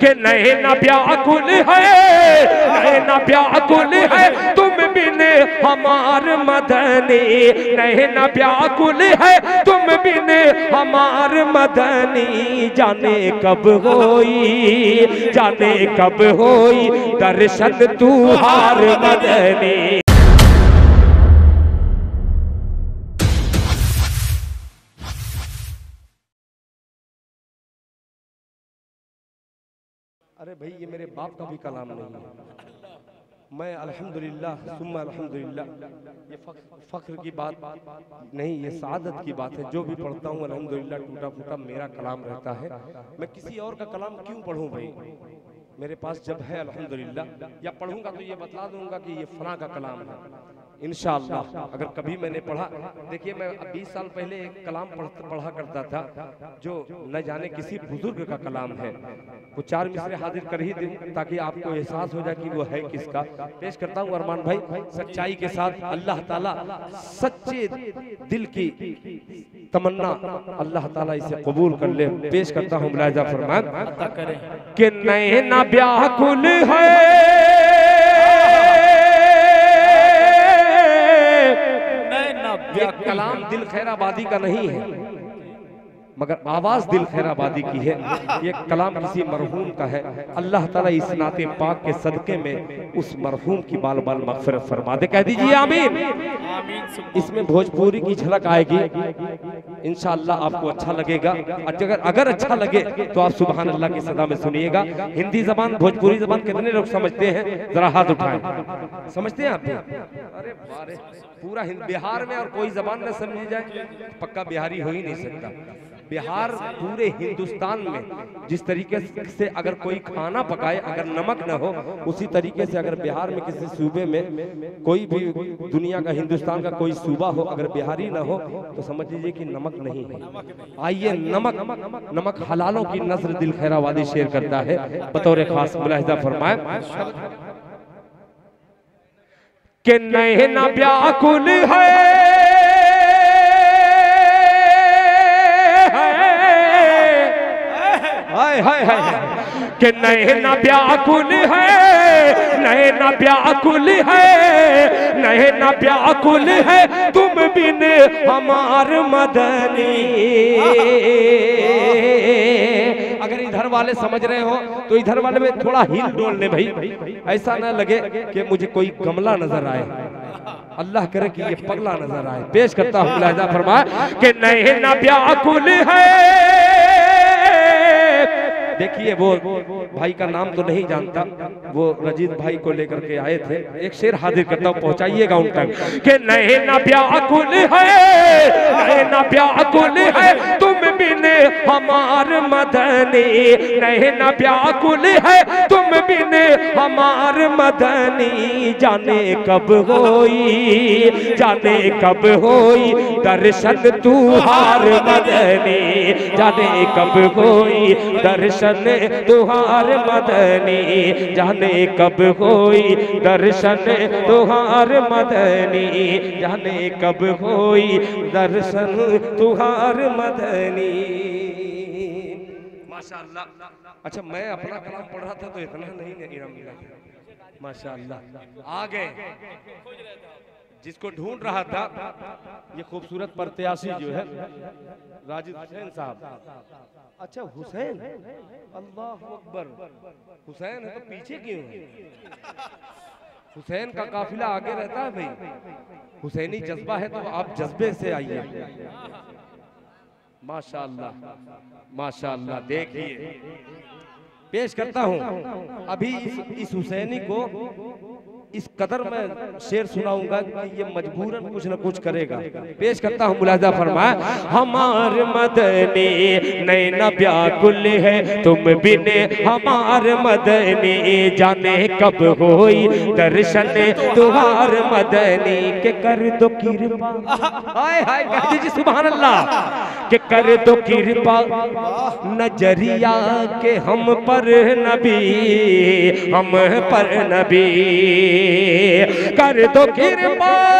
कि नए न व्याकुल है, नए न व्याकुल है। तुम बिन हमार मदनी, नए न व्याकुल है। तुम बिन हमार मदनी, जाने कब होई, जाने कब होई, दर्शन तू हार मदनी। अरे भाई ये मेरे बाप का भी कलाम नहीं है। मैं अल्हम्दुलिल्लाह सुम्मा अल्हम्दुलिल्लाह। ये फख्र, की बात नहीं ये सादत की बात है। जो भी पढ़ता हूँ अल्हम्दुलिल्लाह टूटा फूटा मेरा कलाम रहता है। मैं किसी और का कलाम क्यों पढ़ूं भाई? मेरे पास जब है अल्हम्दुलिल्लाह या पढ़ूँगा तो ये बतला दूँगा कि ये फला का कलाम है। इनशाला अगर कभी मैंने पढ़ा देखिए मैं 20 साल पहले एक कलाम पढ़ा करता था जो न जाने किसी बुज़ुर्ग का कलाम है। वो चार मिसरे हाजिर कर ही दूँ ताकि आपको एहसास हो जाए कि वो है किसका। पेश करता हूँ अरमान भाई सच्चाई के साथ अल्लाह ताला सच्चे दिल की तमन्ना अल्लाह ताला इसे कबूल कर ले। पेश करता हूँ मुलायजा फरमान। कि नए ना व्याकुल है। कलाम दिल खैराबादी का नहीं है। मगर आवाज़ दिल खैराबादी की है। ये कलाम किसी मरहूम का है। अल्लाह ताला इस नाते पाक के सदके में उस मरहूम की बाल बाल मगफरत फरमा दे। कह दीजिए आमीन। इसमें भोजपुरी की झलक आएगी। इंशाअल्लाह आपको अच्छा लगेगा। अगर अगर अच्छा लगे तो आप सुबह अल्लाह की सदा में सुनिएगा। हिंदी जबान, भोजपुरी जबान कितने लोग समझते हैं? जरा हाथ उठाएँ। समझते हैं आप? अरे पूरा बिहार में और कोई जबान न समझी जाए, पक्का बिहारी हो ही नहीं सकता। बिहार पूरे हिंदुस्तान में जिस तरीके से अगर कोई खाना पकाए, अगर नमक न हो, उसी तरीके से अगर बिहार में किसी सूबे में कोई भी दुनिया का, हिंदुस्तान का कोई सूबा हो, अगर बिहारी न हो तो समझ लीजिए कि नमक नहीं। है आइए नमक नमक हलालों की नज़र दिल खैरावादी शेयर करता है। बतौर खास मुलाहिदा फरमाए। कि नए ना व्याकुल है। हाय हाय हाय। कि नए ना व्याकुल है। नए ना है नए ना है, तुम बिन हमार मदनी। अगर इधर वाले समझ रहे हो तो इधर वाले में थोड़ा हिल डोल ले भाई। ऐसा ना लगे कि मुझे कोई गमला नज़र आए। अल्लाह करे कि ये पगला नज़र आए। पेश करता हूँ लहजा फरमाए कि नए ना व्याकुल है। देखिए, वो भाई का नाम तो नहीं जानता। वो रजीत भाई को लेकर के आए थे। एक शेर हाजिर करता हूँ, पहुंचाइएगा उन तक कि नए ना व्याकुल है नए ना व्याकुल है, तुम बिन हमार मदनी। नए ना व्याकुल है, तुम बिन हमार मदनी। जाने कब होई, जाने कब होई, दर्शन तू हार मदनी। जाने कब होई, दर्शन तुहार मदनी। जाने कब होई दर्शन तुहार मदनी। जाने कब होई दर्शन तुहार मदनी। माशाल्लाह। अच्छा मैं अपना कलाम पढ़ रहा था तो इतना नहीं इनाम मिला माशाल्लाह। आ गए। जिसको ढूंढ रहा था, ये खूबसूरत प्रत्याशी जो है, राजिद हुसैन साहब। अच्छा हुसैन? अल्लाह अकबर। हुसैन है तो पीछे क्यों है? हुसैन का काफिला आगे रहता है भाई। हुसैनी जज्बा है तो आप जज्बे से आइए। माशाल्लाह माशाल्लाह, देखिए। पेश करता हूँ। अभी इस हुसैनी को इस कदर में शेर सुनाऊँगा कि ये मजबूरन कुछ न कुछ करेगा। पेश करता हूँ, मुलाजा फरमाया हमार मदनी नैन व्याकुल है, तुम बिने हमार मदनी जाने कब होई? दर्शन तुहार मदनी के कर दो कृपा हाय दीजिए सुभान अल्लाह के कर दो कृपा नज़रिया के हम पर नबी, हम पर नबी कर दो कृपा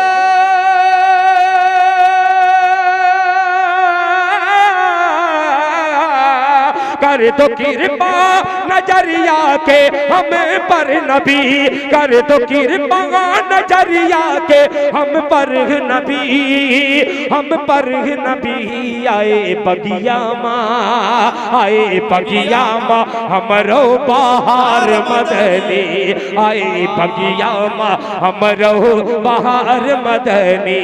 कर दो कृपा नज़रिया के, हम पर नबी। कर दो कृपा नज़रिया के, हम पर नबी। हम पर नबी आए बगिया माँ आए बगिया माँ हमरो बाहर मदनी। आए बगिया माँ हमरो बाहर मदनी।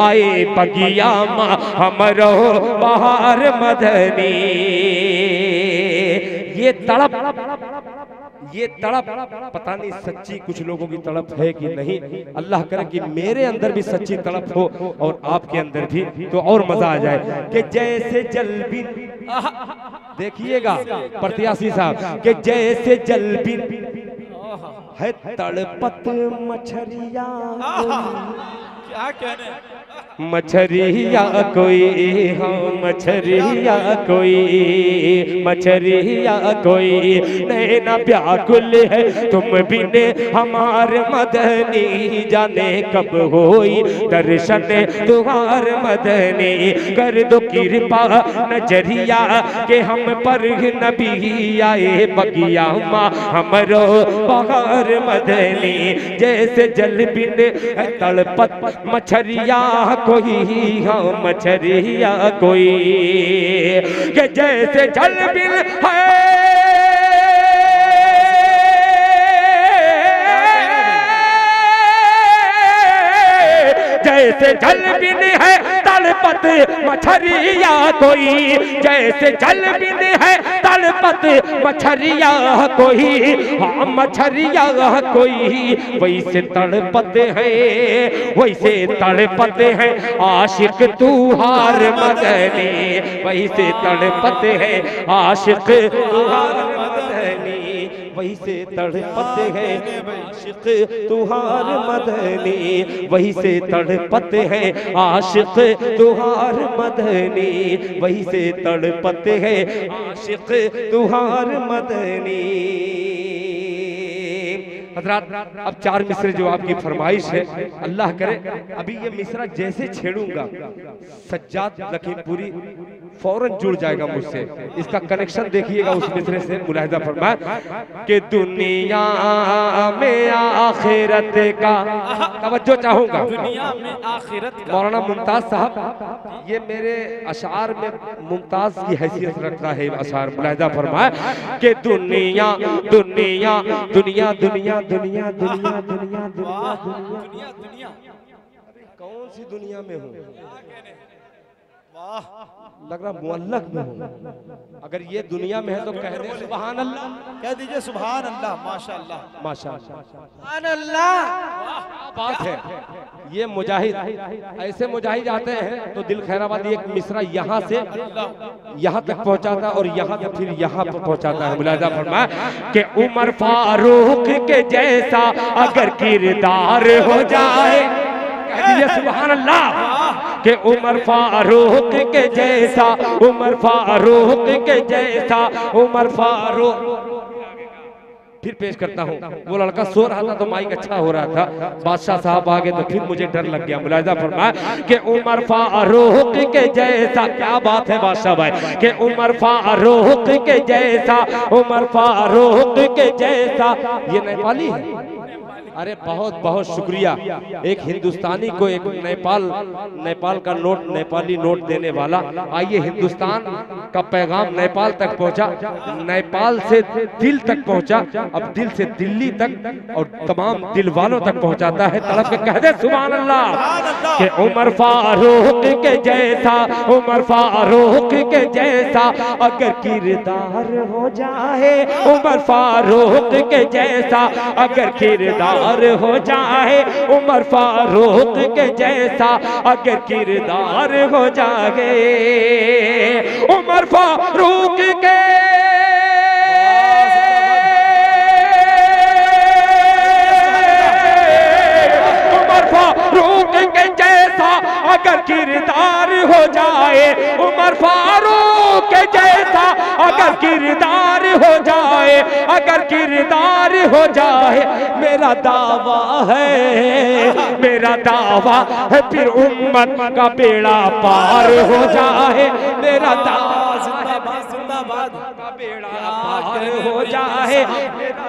आए बगिया माँ हमरो बाहर मदनी। ये तड़प ये तड़प, पता नहीं सच्ची कुछ लोगों की तड़प है कि नहीं। अल्लाह करे कि मेरे अंदर भी सच्ची तड़प हो और आपके अंदर भी तो और मज़ा आ जाए कि जैसे जल भी देखिएगा, प्रत्याशी साहब, कि जैसे जल भी है तड़पत मछरिया। क्या कहने मछरिया कोई हाँ मछरिया कोई मछरिया कोई। नैना व्याकुल है, तुम बिने हमार मदनी जाने कब होई? दर्शन तुहार मदनी, कर दो कृपा नज़रिया के हम पर। नबी आए बगिया माँ, हमरो बहार मदनी, जैसे जल बिन तड़पत मछरिया कोई हाँ मछरिया कोई, के जैसे जल बिन है। जैसे जल बिन है तड़पत मछरिया कोई, जैसे जल बिन है तड़पत मछरिया कोई हाँ मछरिया कोई। वैसे तड़पत है, वैसे तड़पत है, आशिक तू हार मदनी। वैसे तड़पत है, आशिक तू हार वही से तड़पते है। आशिक तुहार मदनी वही से तड़पते है। आशिक तुहार मदनी वही से तड़पते है। आशिक तुहार मदनी। हजरात, अब चार मिसरे जो आपकी फरमाइश है, अल्लाह करे, अभी ये मिसरा जैसे छेड़ूँगा। सज्जाद लखीमपुरी फ़ौरन जुड़ जाएगा मुझसे। इसका कनेक्शन देखिएगा उस मिसरे से मुलाहिदा फरमाए, कि दुनिया में आखिरत का। तवज्जो चाहूँगा। दुनिया में आखिरत का। मौलाना मुमताज़ साहब ये मेरे अशार में मुमताज़ की हैसियत रखता है अशार मुलाहिदा फरमाए कि दुनिया दुनिया दुनिया दुनिया दुनिया दुनिया दुनिया दुनिया वाह दुनिया। दुनिया दुनिया। कौन सी दुनिया में हूँ? वाह लग रहा मुअल्लक में हूँ। अगर ये दुनिया में है तो कह दे सुबहान अल्लाह कह दीजिए सुभान अल्लाह माशाल्लाह। माशा सुभान अल्लाह बात है? ये मुजाहिद ऐसे मुजाहिद आते हैं तो दिल खैराबादी एक मिसरा यहाँ से यहाँ तक पहुँचाता और यहाँ तक फिर यहाँ पर पहुँचाता है। मुलाजा फरमाया कि उमर फारूक के जैसा अगर किरदार हो जाए कह दीजिए सुभान अल्लाह कि उमर फारूक के जैसा, उमर फारूक के जैसा, उमर फारूक। फिर पेश करता हूँ। वो लड़का सो रहा था तो माइक अच्छा हो रहा था। बादशाह साहब आ गए तो फिर मुझे डर लग गया। मुलायजा फरमाया कि उमर फारूक के जैसा, क्या बात है बादशाह भाई? कि उमर फारूक के जैसा, उमर फारूक के जैसा। ये नेपाली है? अरे बहुत बहुत शुक्रिया। एक हिंदुस्तानी को एक नेपाल नेपाल का नोट, नेपाली नोट देने वाला। आइए हिंदुस्तान का पैगाम नेपाल तक पहुँचा। नेपाल से दिल तक पहुँचा। अब दिल से दिल्ली तक और तमाम दिल वालों तक पहुंचाता है। तड़प के कह दे सुभान अल्लाह कि उमर फारूक के जैसा, उमर फारूक के जैसा अगर किरदार हो जाए, उमर फारूक के जैसा अगर किरदार हो जाए, उमर फारूक के जैसा अगर किरदार हो जाए। उमर फारूक के के जैसा अगर किरदार हो जाए, उमर फारूक के जैसा अगर किरदार अगर किरदार हो जाए मेरा दावा है मेरा दावा है फिर उम्मत का बेड़ा पार हो जाए मेरा दावा जिंदाबाद जिंदाबाद का बेड़ा पार हो जाए।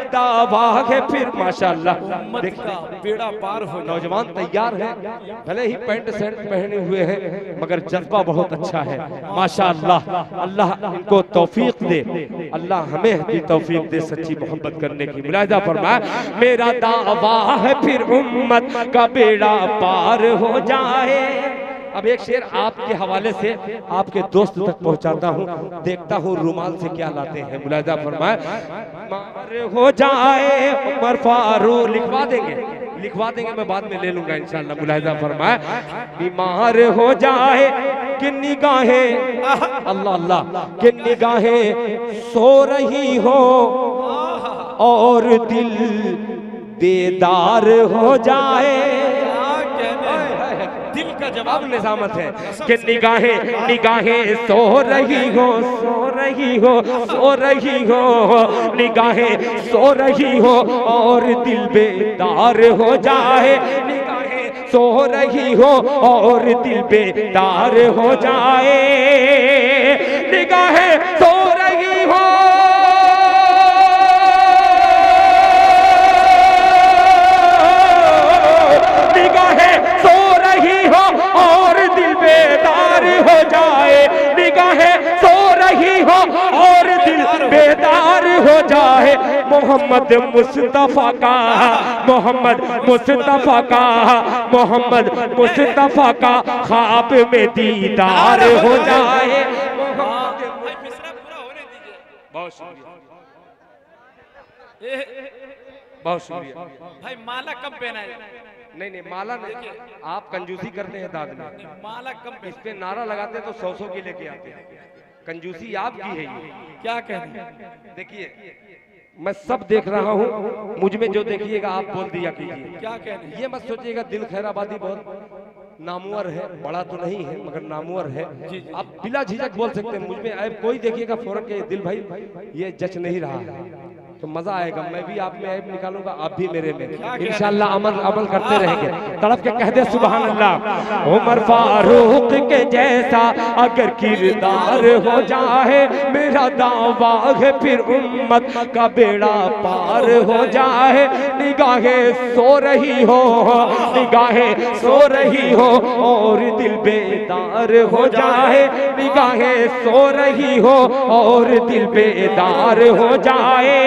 दावा है फिर माशाल्लाह। बेड़ा पार हो नौजवान तैयार है भले ही पैंट शर्ट पहने हुए हैं मगर जज्बा बहुत अच्छा है। माशाल्लाह अल्लाह इनको तौफीक दे। अल्लाह हमें भी तौफीक दे सच्ची मोहब्बत करने की। मुलाहिदा फरमाए मेरा दावा है फिर उम्मत का बेड़ा पार हो जाए। अब एक शेर आपके हवाले से आपके दोस्त तक पहुंचाता हूँ। देखता हूँ रुमाल से क्या लाते हैं। मुलाहिदा फरमाए, मार हो जाए उमर फारूक। लिखवा देंगे। लिखवा देंगे, मैं बाद में ले लूँगा इंशाल्लाह। मुलाहिदा फरमाए, बीमार हो जाए कि निगाहें अल्लाह अल्लाह कि निगाहें सो रही हो और दिल बेदार हो जाए। अब निजामत है कि निगाहें निगाहें सो रही हो, सो रही हो, सो रही हो। निगाहें सो रही हो और दिल बेदार हो जाए। सो रही हो और दिल बेदार हो जाए। निगाहें हो मोहम्मद मुस्तफ़ा का मोहम्मद मुस्तफ़ा का मोहम्मद मुस्तफ़ा का ख्वाब में दीदार हो जाए। हाँ, बहुत शुक्रिया। बहुत शुक्रिया। भाई माला कम पहनाए नहीं नहीं माला नहीं आप कंजूसी करते हैं दाद में। माला कम इस पे नारा लगाते हैं तो सौ सौ की लेके आते हैं। कंजूसी आपकी है ये। क्या हैं? देखिए मैं सब देख रहा हूँ। मुझमें जो देखिएगा आप बोल दिया कीजिए। क्या कहने ये मत सोचिएगा दिल खैराबादी बहुत। नामवर है बड़ा तो नहीं है मगर नामवर है। आप बिला झिझक बोल सकते हैं मुझमें कोई देखिएगा फ़ौरन के दिल भाई ये जच नहीं रहा। है तो मज़ा आएगा मैं भी आप में ऐब निकालूँगा आप भी मेरे में। इंशाल्लाह अमल अमल करते रहेंगे। तड़प के कह दे सुबह अल्लाह उमर फारूक के जैसा अगर किरदार हो जाए मेरा दावा है फिर उम्मत का बेड़ा पार हो जाए। निगाहें सो रही हो निगाहें सो रही हो और दिल बेदार हो जाए। निगाहें सो रही हो और दिल बेदार हो जाए।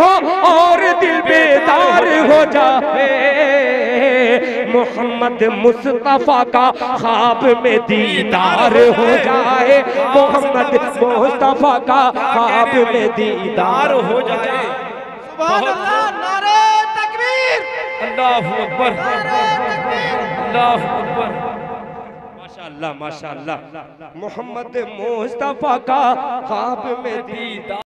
हो और दिल बेदार हो जाए। मोहम्मद मुस्तफ़ा का ख्वाब में दीदार हो जाए। मोहम्मद मुस्तफ़ा का ख्वाब में दीदार हो जाए। नारे तकबीर। अल्लाह अकबर। अल्लाह अकबर। माशाल्लाह माशाल्लाह। मोहम्मद मुस्तफ़ा का ख्वाब में दीदार।